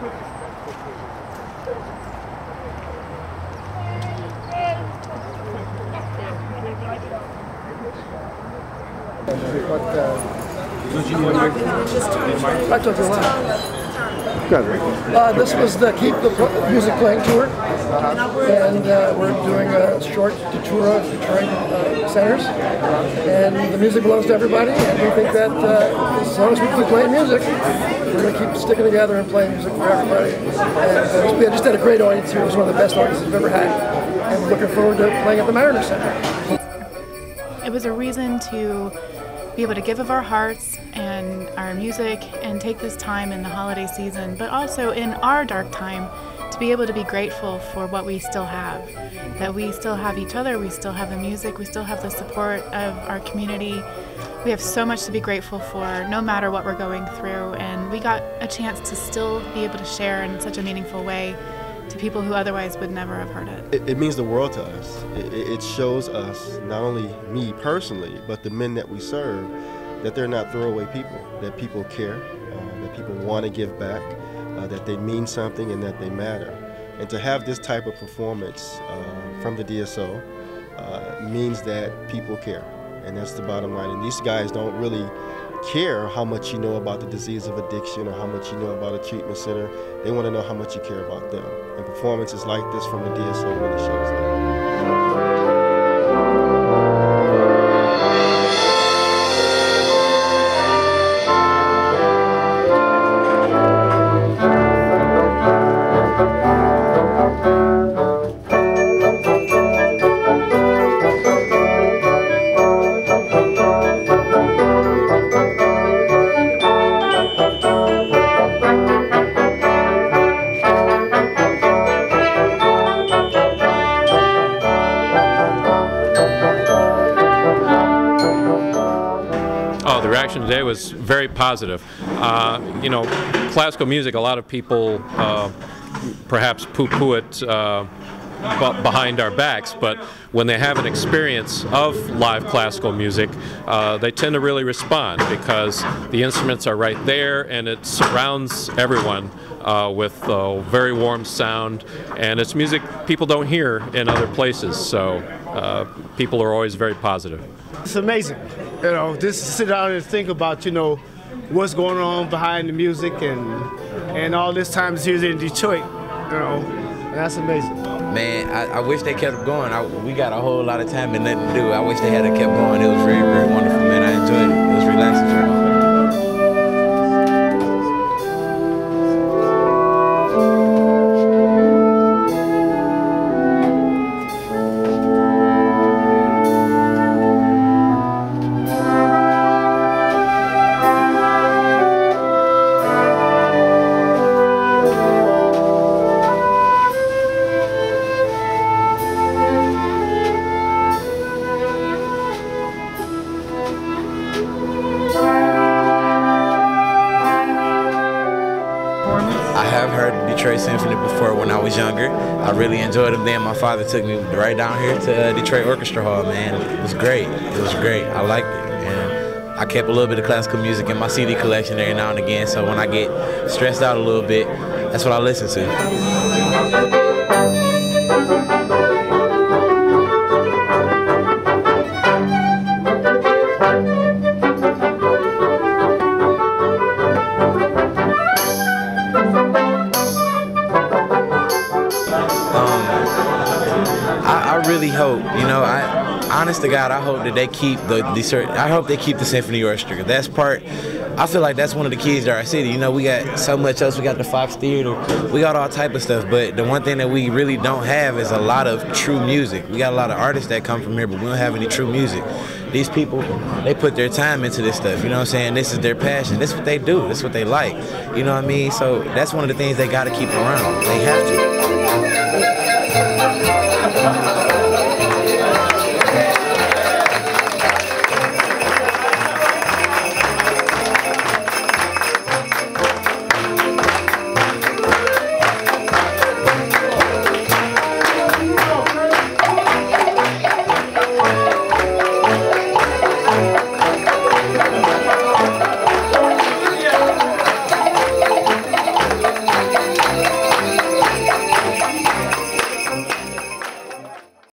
But I took a lot. Uh, this was the Keep the Music Playing tour, and uh, we're doing a short tour of Detroit uh, centers. And the music belongs to everybody, and we think that uh, as long as we keep playing music, we're going to keep sticking together and playing music for everybody. And uh, we just had a great audience here. It was one of the best audiences we've ever had, and we're looking forward to playing at the Mariner Center. It was a reason to be able to give of our hearts and our music and take this time in the holiday season, but also in our dark time be able to be grateful for what we still have. That we still have each other, we still have the music, we still have the support of our community. We have so much to be grateful for no matter what we're going through, and we got a chance to still be able to share in such a meaningful way to people who otherwise would never have heard it. It, it means the world to us. It, it shows us, not only me personally, but the men that we serve, that they're not throwaway people, that people care, uh, that people want to give back, uh, that they mean something and that they matter. And to have this type of performance uh, from the DSO uh, means that people care. And that's the bottom line. And these guys don't really care how much you know about the disease of addiction or how much you know about a treatment center. They want to know how much you care about them. And performances like this from the DSO really shows that. Reaction today was very positive. Uh, you know, classical music, a lot of people uh, perhaps poo poo it uh, behind our backs, but when they have an experience of live classical music, uh, they tend to really respond because the instruments are right there and it surrounds everyone. Uh, with a very warm sound, and it's music people don't hear in other places, so uh, people are always very positive. It's amazing, you know, just sit down and think about, you know, what's going on behind the music and and all this time here in Detroit, you know, that's amazing. Man, I, I wish they kept going. I, we got a whole lot of time and nothing to do. I wish they had kept going. It was very, very wonderful, man. I enjoyed it. It was relaxing I have heard Detroit Symphony before when I was younger. I really enjoyed them then. My father took me right down here to uh, Detroit Orchestra Hall, man. It was great. It was great. I liked it. And I kept a little bit of classical music in my CD collection every now and again, so when I get stressed out a little bit, that's what I listen to. Really hope, you know, I honest to God, I hope that they keep the, the I hope they keep the symphony orchestra. That's part. I feel like that's one of the keys to our city. You know, we got so much else. We got the Fox Theater. We got all type of stuff. But the one thing that we really don't have is a lot of true music. We got a lot of artists that come from here, but we don't have any true music. These people, they put their time into this stuff. You know what I'm saying? This is their passion. This is what they do. This is what they like. You know what I mean? So that's one of the things they got to keep around. They have to.